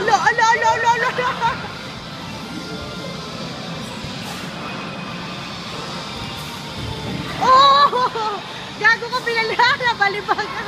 Alo, alo, alo, alo, alo. Oh! Gago ka pinala, balibag ka.